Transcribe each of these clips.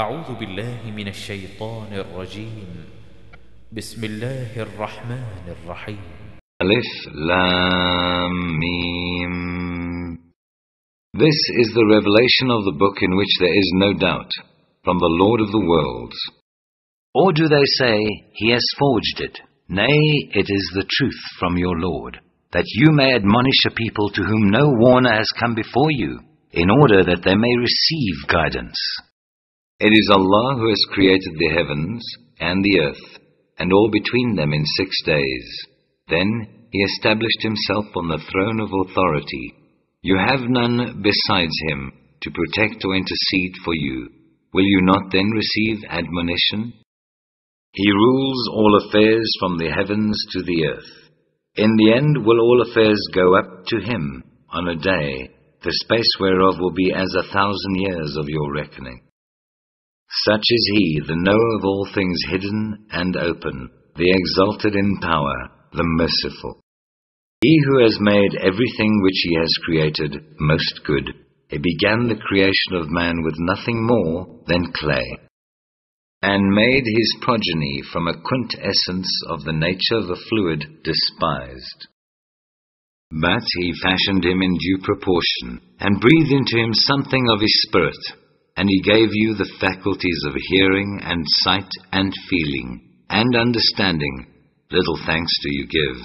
أعوذ بالله من الشيطان الرجيم بسم الله الرحمن الرحيم Alif Lam Mim. This is the revelation of the book in which there is no doubt, from the Lord of the worlds. Or do they say, He has forged it? Nay, it is the truth from your Lord, that you may admonish a people to whom no warner has come before you, in order that they may receive guidance. It is Allah who has created the heavens and the earth, and all between them in six days. Then He established Himself on the throne of authority. You have none besides Him to protect or intercede for you. Will you not then receive admonition? He rules all affairs from the heavens to the earth. In the end will all affairs go up to Him on a day, the space whereof will be as a thousand years of your reckoning. Such is He, the knower of all things hidden and open, the exalted in power, the merciful. He who has made everything which He has created most good. He began the creation of man with nothing more than clay, and made his progeny from a quintessence of the nature of a fluid despised. But He fashioned him in due proportion, and breathed into him something of His Spirit, and He gave you the faculties of hearing and sight and feeling and understanding. Little thanks do you give.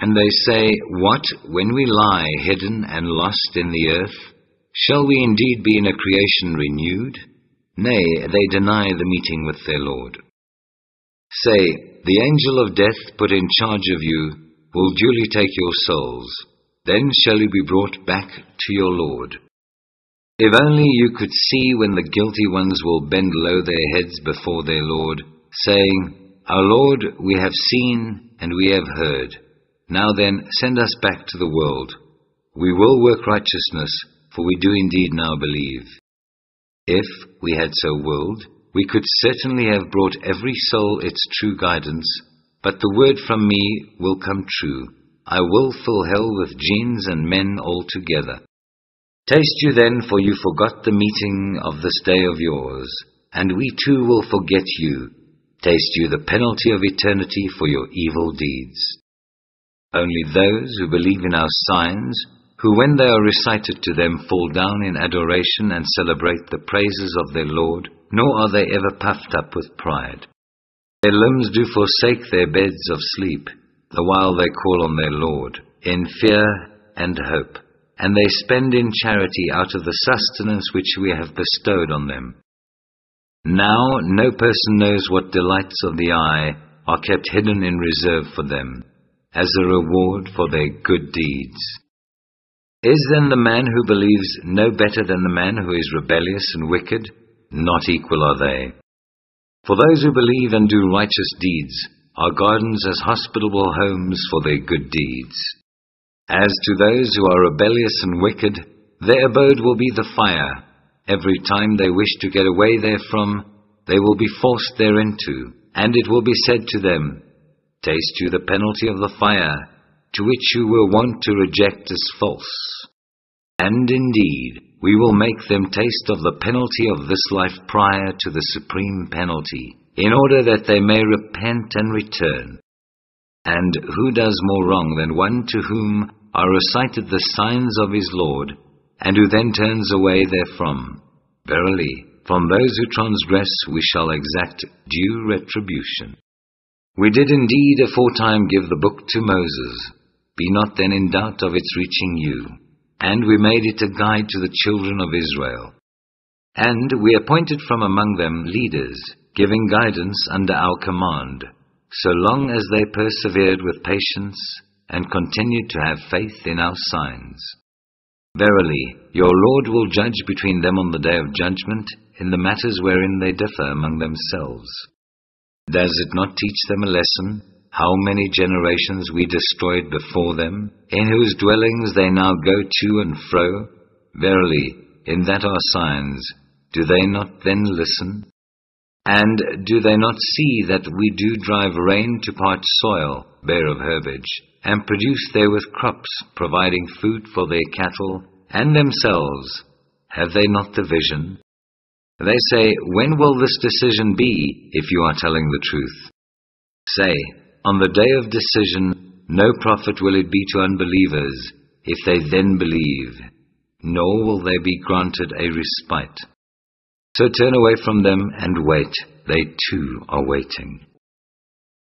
And they say, What, when we lie hidden and lost in the earth? Shall we indeed be in a creation renewed? Nay, they deny the meeting with their Lord. Say, the angel of death put in charge of you will duly take your souls. Then shall you be brought back to your Lord. If only you could see when the guilty ones will bend low their heads before their Lord, saying, Our Lord, we have seen and we have heard. Now then, send us back to the world. We will work righteousness, for we do indeed now believe. If we had so willed, we could certainly have brought every soul its true guidance, but the word from me will come true. I will fill hell with jinns and men altogether. Taste you then, for you forgot the meeting of this day of yours, and we too will forget you. Taste you the penalty of eternity for your evil deeds. Only those who believe in our signs, who when they are recited to them fall down in adoration and celebrate the praises of their Lord, nor are they ever puffed up with pride. Their limbs do forsake their beds of sleep, the while they call on their Lord, in fear and hope, and they spend in charity out of the sustenance which we have bestowed on them. Now no person knows what delights of the eye are kept hidden in reserve for them, as a reward for their good deeds. Is then the man who believes no better than the man who is rebellious and wicked? Not equal are they. For those who believe and do righteous deeds are gardens as hospitable homes for their good deeds. As to those who are rebellious and wicked, their abode will be the fire. Every time they wish to get away therefrom, they will be forced thereinto, and it will be said to them, Taste you the penalty of the fire, to which you were wont to reject as false. And indeed, we will make them taste of the penalty of this life prior to the supreme penalty, in order that they may repent and return. And who does more wrong than one to whom are recited the signs of his Lord, and who then turns away therefrom? Verily, from those who transgress we shall exact due retribution. We did indeed aforetime give the book to Moses. Be not then in doubt of its reaching you. And we made it a guide to the children of Israel. And we appointed from among them leaders, giving guidance under our command, so long as they persevered with patience and continued to have faith in our signs. Verily, your Lord will judge between them on the day of judgment in the matters wherein they differ among themselves. Does it not teach them a lesson? How many generations we destroyed before them, in whose dwellings they now go to and fro? Verily, in that are signs. Do they not then listen? And do they not see that we do drive rain to parch soil, bare of herbage, and produce therewith crops, providing food for their cattle and themselves? Have they not the vision? They say, When will this decision be, if you are telling the truth? Say, On the day of decision, no profit will it be to unbelievers, if they then believe, nor will they be granted a respite. So turn away from them and wait, they too are waiting.